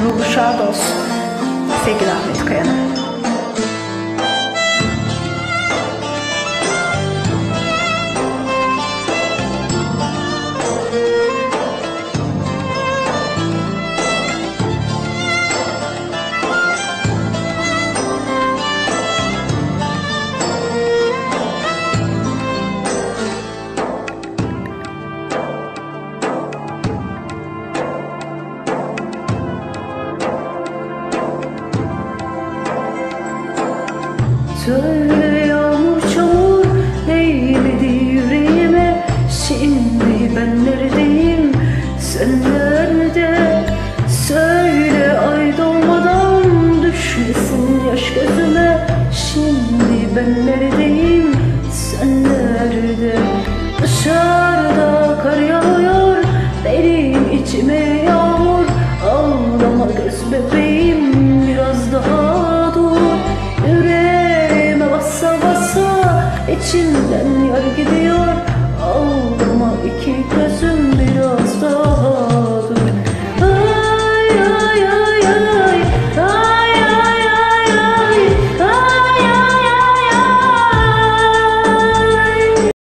ruszała do Segla, więc kojarzę. Söyle yağmur çamur değmedi yüreğime. Şimdi ben neredeyim? Sen nerede? Söyle ay doğmadan düşmesin yaş gözüme. Şimdi ben neredeyim? Sen nerede? Dışarıda kar yağıyor benim içime yağmur içinden yar gidiyor. Ağlama iki gözüm biraz daha dur. Ay ay ay.